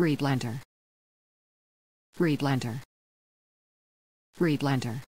Reblender. Reblender. Reblender.